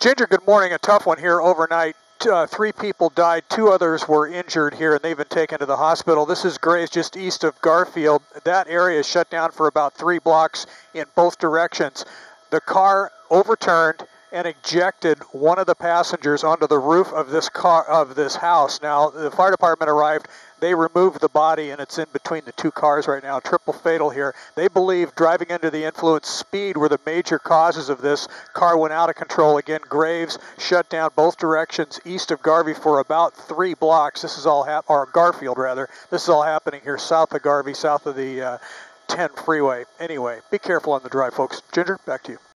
Ginger, good morning. A tough one here overnight. Uh, three people died, two others were injured here, and they've been taken to the hospital. This is Graves, just east of Garfield. That area is shut down for about three blocks in both directions. The car overturned and ejected one of the passengers onto the roof of this car of this house. Now the fire department arrived. They removed the body and it's in between the two cars right now. Triple fatal here. They believe driving under the influence, speed were the major causes of this. Car went out of control again. Graves shut down both directions east of Garvey for about three blocks. This is all hap- or Garfield rather. This is all happening here south of Garvey, south of the uh, 10 freeway. Anyway, be careful on the drive, folks. Ginger, back to you.